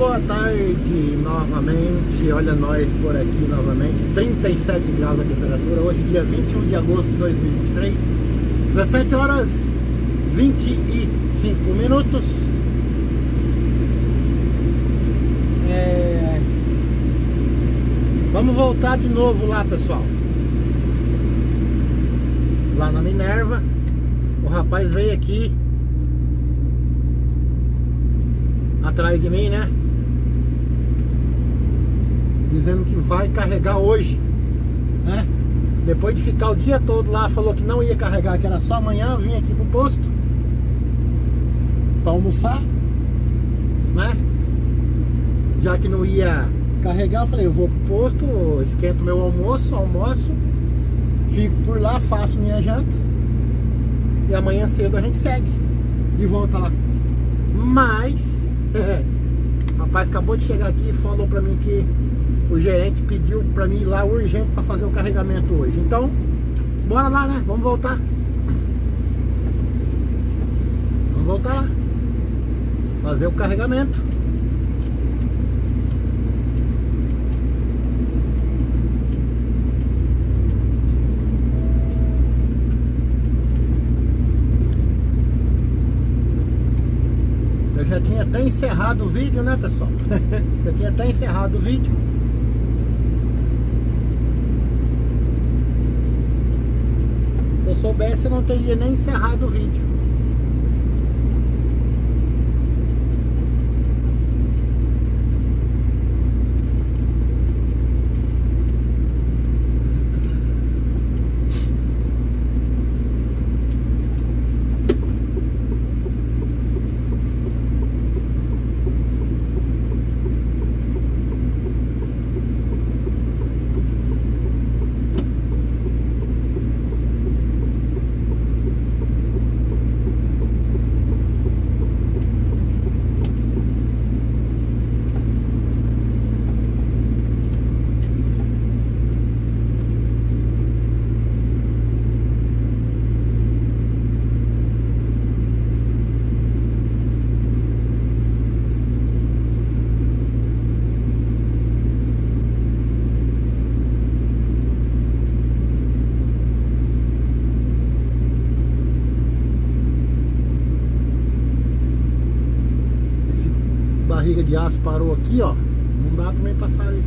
Boa tarde novamente. Olha nós por aqui novamente. 37 graus a temperatura. Hoje, dia 21 de agosto de 2023, 17 horas 25 minutos. É... Vamos voltar de novo lá, pessoal. Lá na Minerva. O rapaz veio aqui atrás de mim, né? Dizendo que vai carregar hoje, né? Depois de ficar o dia todo lá, falou que não ia carregar, que era só amanhã, vim aqui pro posto para almoçar, né? Já que não ia carregar, eu falei, eu vou pro posto, esquento meu almoço, almoço, fico por lá, faço minha janta e amanhã cedo a gente segue de volta lá. Mas rapaz acabou de chegar aqui e falou pra mim que o gerente pediu pra mim ir lá urgente pra fazer o carregamento hoje. Então, bora lá, né? Vamos voltar. Vamos voltar lá. Fazer o carregamento. já tinha até encerrado o vídeo, né, pessoal? já tinha até encerrado o vídeo. Se eu soubesse, eu não teria nem encerrado o vídeo. Aço parou aqui, ó. Não dá pra nem passar ali.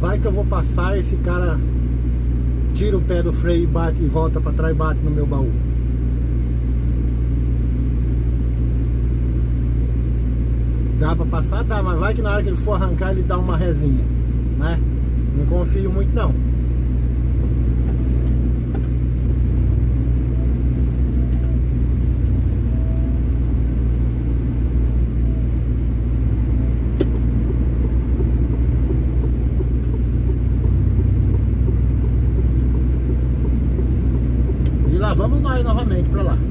Vai que eu vou passar esse cara tira o pé do freio e bate e volta pra trás e bate no meu baú. Dá pra passar? Dá, mas vai que na hora que ele for arrancar ele dá uma resinha, né? Não confio muito não. vamos nós novamente para lá.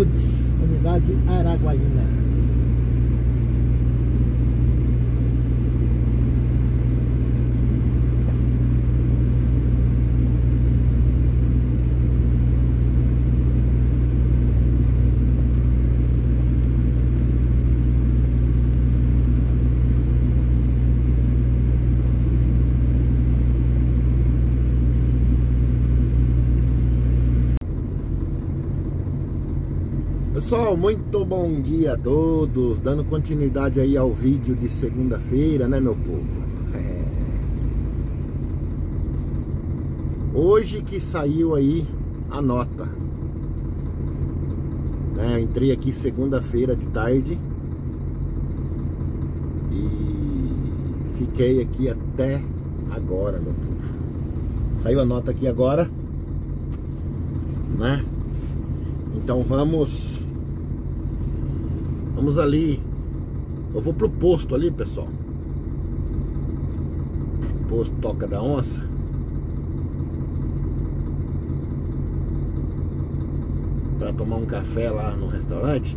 Foods, Pessoal, muito bom dia a todos, dando continuidade aí ao vídeo de segunda-feira, né meu povo? É... Hoje que saiu aí a nota, né? Entrei aqui segunda-feira de tarde e fiquei aqui até agora, meu povo. Saiu a nota aqui agora, né? Então vamos Vamos ali. Eu vou pro posto ali, pessoal. Posto Toca da Onça. Para tomar um café lá no restaurante.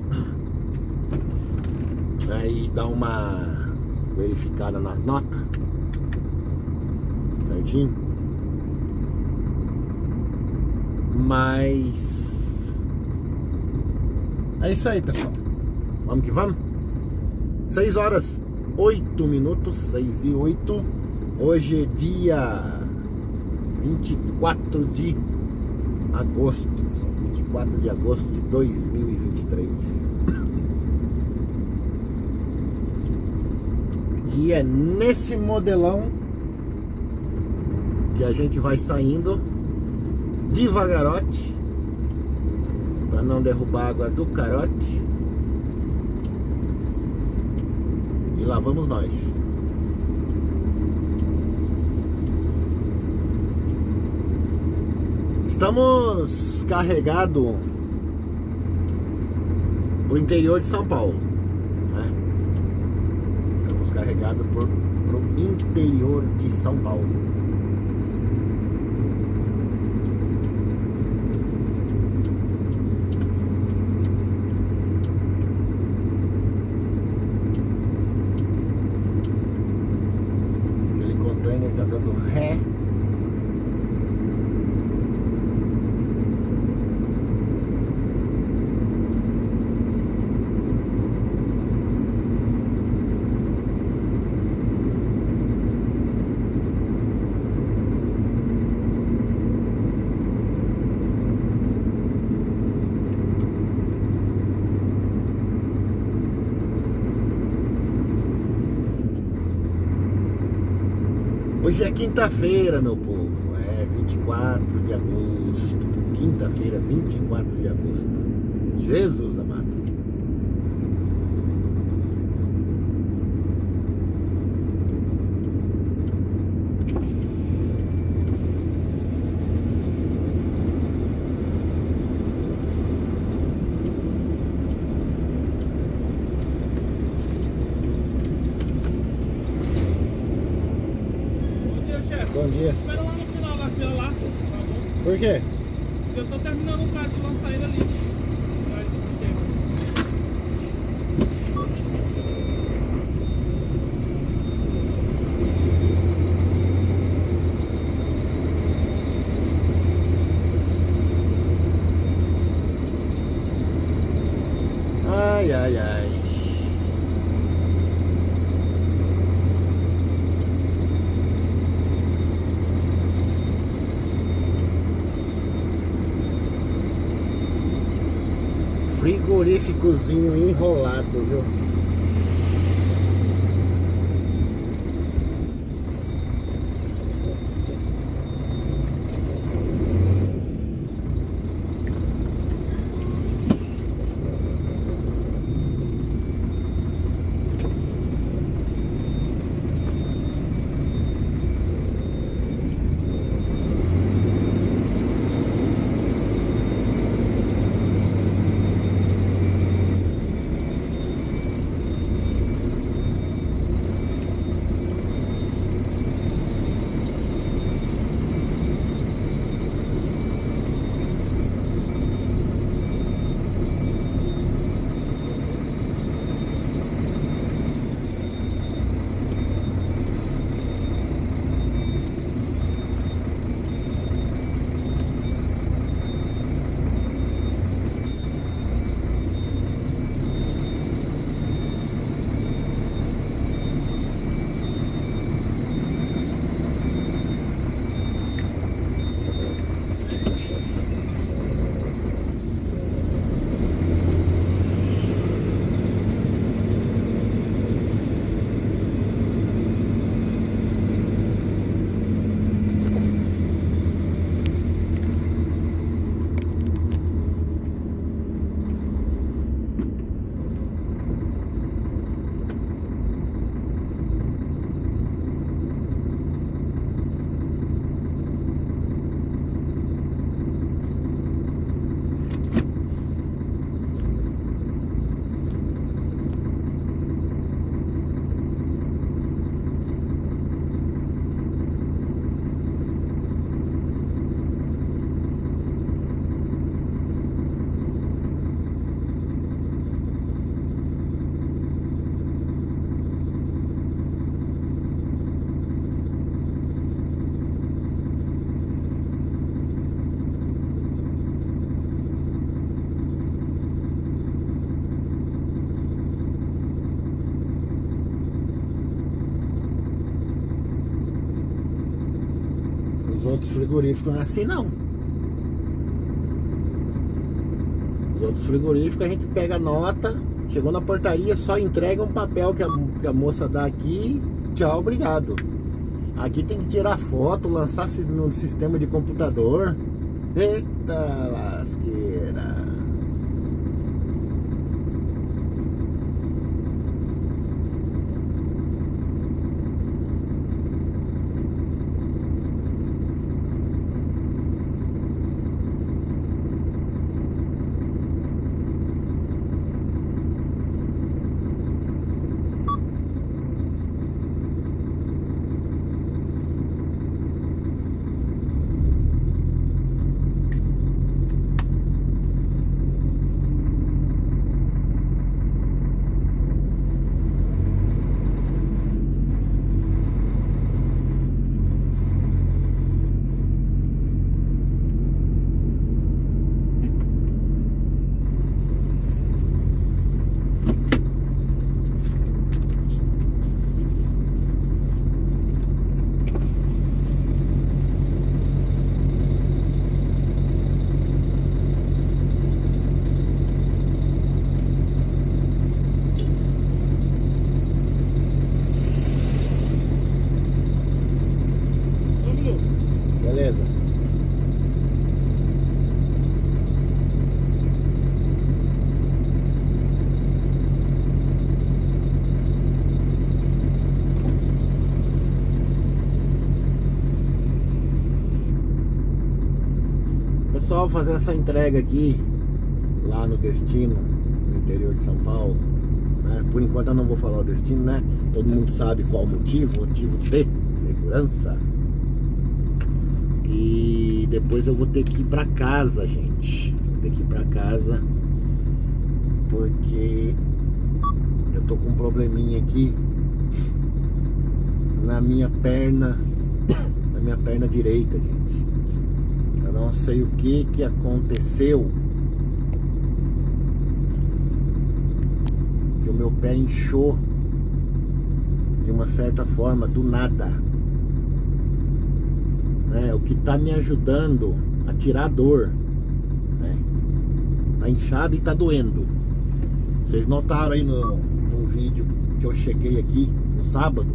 Aí dar uma verificada nas notas. Certinho? Mas é isso aí, pessoal. Vamos que vamos? 6 horas 8 minutos, 6 e 8. Hoje é dia 24 de agosto, 24 de agosto de 2023. E é nesse modelão que a gente vai saindo devagarote para não derrubar água do carote. E lá vamos nós. Estamos carregados para o interior de São Paulo. Né? Estamos carregados para o interior de São Paulo. Hoje é quinta-feira, meu povo. É 24 de agosto. Quinta-feira, 24 de agosto. Jesus amado. Bom dia. Espera lá no final da fila lá, por favor. Por quê? Porque eu tô terminando o carro de lançar ele ali. Atrás do sistema. Ai, ai, ai. Frigoríficozinho outros frigoríficos não é assim não. Os outros frigoríficos a gente pega nota, chegou na portaria, só entrega um papel que a, que a moça dá aqui, tchau, obrigado. Aqui tem que tirar foto, lançar no sistema de computador. Eita lasqueira. Pessoal, fazer essa entrega aqui lá no destino, no interior de São Paulo. né? Por enquanto eu não vou falar o destino, né? Todo mundo sabe qual o motivo, motivo de segurança. E depois eu vou ter que ir pra casa, gente. Vou ter que ir pra casa. Porque eu tô com um probleminha aqui na minha perna, na minha perna direita, gente. Sei o que que aconteceu. Que o meu pé inchou de uma certa forma do nada né? O que tá me ajudando a tirar a dor, né? Tá inchado e tá doendo. Vocês notaram aí no, no vídeo que eu cheguei aqui no sábado,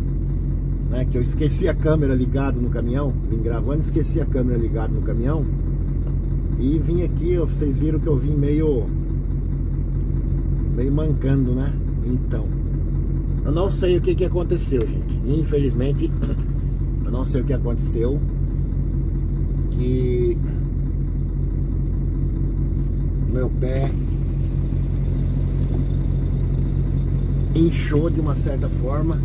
né? Que eu esqueci a câmera ligada no caminhão, vim gravando, esqueci a câmera ligada no caminhão e vim aqui. Vocês viram que eu vim meio meio mancando, né? Então, eu não sei o que que aconteceu, gente. Infelizmente, eu não sei o que aconteceu que meu pé inchou de uma certa forma,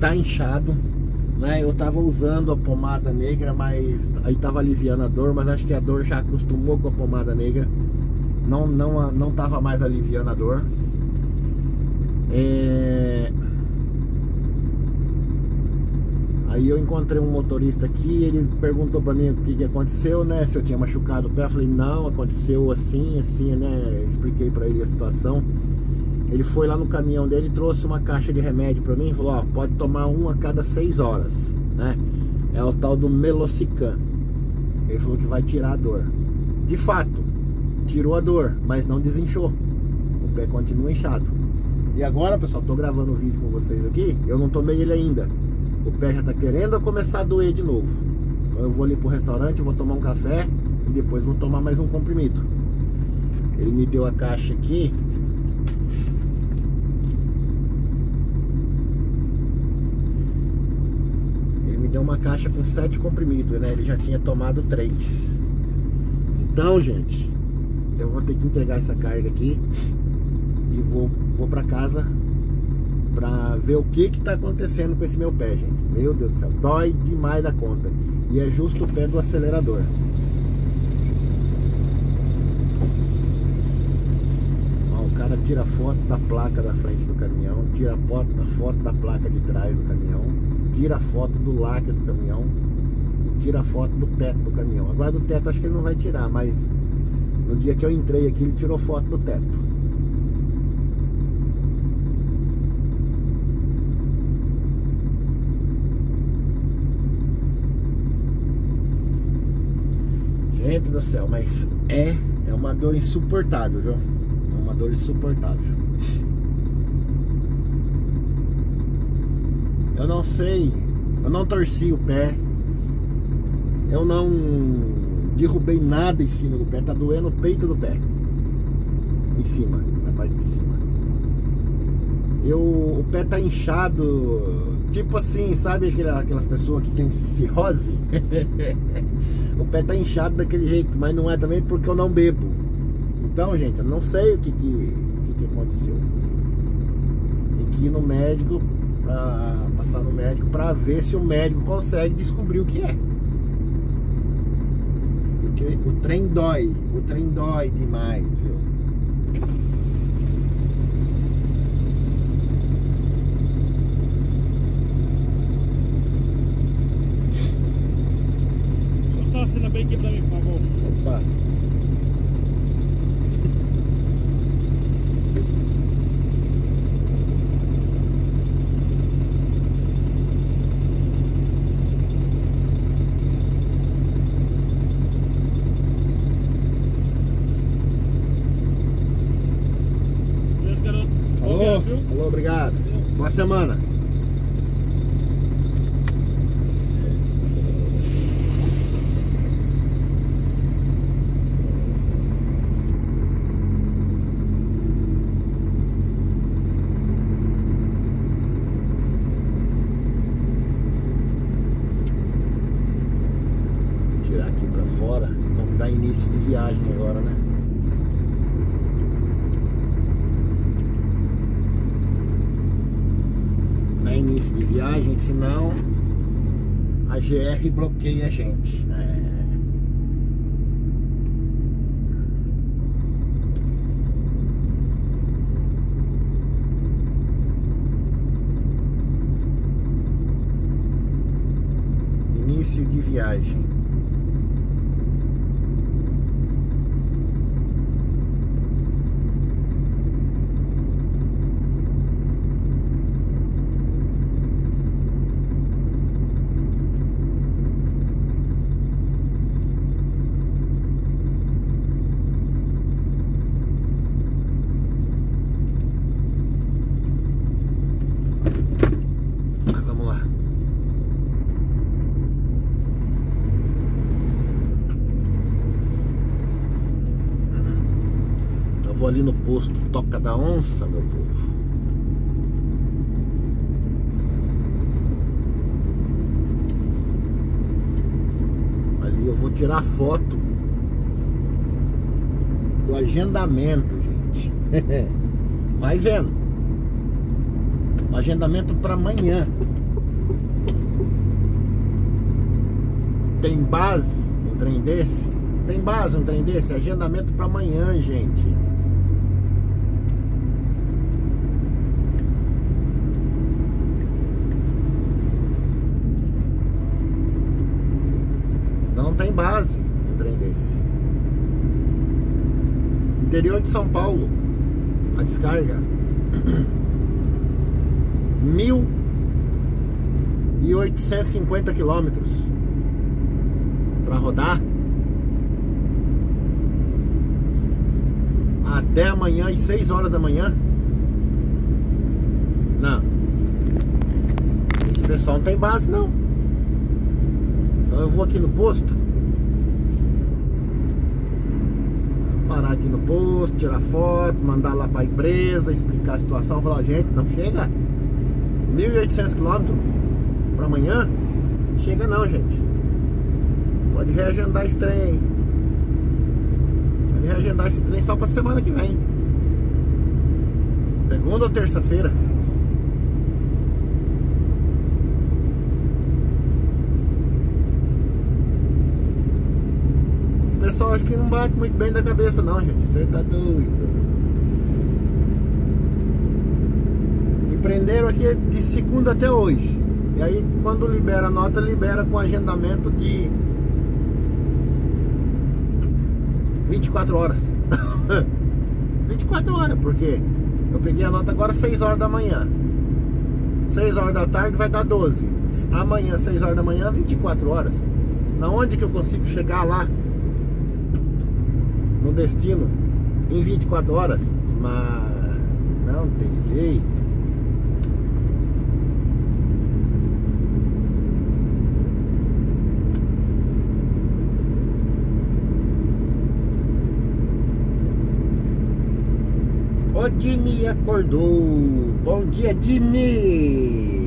tá inchado, né? Eu tava usando a pomada negra, mas aí tava aliviando a dor, mas acho que a dor já acostumou com a pomada negra, não não não tava mais aliviando a dor. É... Aí eu encontrei um motorista aqui, ele perguntou pra mim o que, que aconteceu, né? Se eu tinha machucado o pé. Eu falei, não, aconteceu assim, assim, né? Expliquei pra ele a situação. Ele foi lá no caminhão dele, trouxe uma caixa de remédio pra mim e falou, ó, pode tomar um a cada seis horas, né? É o tal do Melocican. Ele falou que vai tirar a dor. De fato, tirou a dor, mas não desinchou. O pé continua inchado. E agora, pessoal, tô gravando o vídeo com vocês aqui, eu não tomei ele ainda o pé já tá querendo começar a doer de novo. Então eu vou ali pro restaurante, vou tomar um café e depois vou tomar mais um comprimido. Ele me deu a caixa aqui. Ele me deu uma caixa com sete comprimidos, né? Ele já tinha tomado três. Então, gente, eu vou ter que entregar essa carga aqui e vou, vou para casa pra ver o que que tá acontecendo com esse meu pé, gente. Meu Deus do céu, dói demais da conta. E é justo o pé do acelerador. O cara tira foto da placa da frente do caminhão, tira foto da foto da placa de trás do caminhão, tira foto do lacre do caminhão e tira foto do teto do caminhão. Agora do teto acho que ele não vai tirar, mas no dia que eu entrei aqui ele tirou foto do teto. Gente do céu, mas é, é uma dor insuportável, viu? É uma dor insuportável. Eu não sei, eu não torci o pé, eu não derrubei nada em cima do pé, tá doendo o peito do pé. Em cima, na parte de cima. Eu, o pé tá inchado, tipo assim, sabe aquelas pessoas que tem cirrose? o pé tá inchado daquele jeito, mas não é também porque eu não bebo. Então, gente, eu não sei o que que, que, que aconteceu. Tem que no médico, pra, passar no médico pra ver se o médico consegue descobrir o que é. Porque o trem dói, o trem dói demais, viu? Só assinar bem aqui pra mim, por favor. Opa. Beleza, garoto? Falou, Obrigado, viu? falou, obrigado. Boa semana. Tirar aqui pra fora. Vamos dar início de viagem agora, né? Não é início senão a GR bloqueia a gente. É. Início de viagem. Mas vamos lá. Eu vou ali no posto Toca da Onça, meu povo. Ali eu vou tirar foto do agendamento, gente. Vai vendo. Agendamento para amanhã. Tem base um trem desse? Tem base um trem desse? Agendamento para amanhã, gente. Não tem base um trem desse. Interior de São Paulo. A descarga. Mil e 850 quilômetros para rodar até amanhã às 6 horas da manhã. Não. Esse pessoal não tem base não. Então eu vou aqui no posto. Parar aqui no posto, tirar foto, mandar lá para empresa, explicar a situação, falar, gente, não chega. 1.800 quilômetros para amanhã? Chega não, gente. Pode reagendar esse trem aí. Pode reagendar esse trem só para semana que vem. Segunda ou terça-feira. Esse pessoal acho que não bate muito bem da cabeça não, gente. Você tá doido. Me prenderam aqui de segunda até hoje. E aí quando libera a nota, libera com agendamento de 24 horas. 24 horas, porque eu peguei a nota agora 6 horas da manhã. 6 horas da tarde vai dar 12. Amanhã, 6 horas da manhã, 24 horas. Na onde que eu consigo chegar lá no destino em 24 horas, mas não tem jeito. O Jimmy acordou. Bom dia, Jimmy.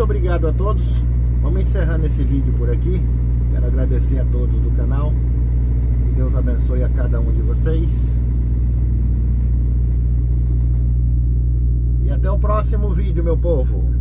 Muito obrigado a todos. Vamos encerrando esse vídeo por aqui. Quero agradecer a todos do canal. Que Deus abençoe a cada um de vocês. E até o próximo vídeo, meu povo.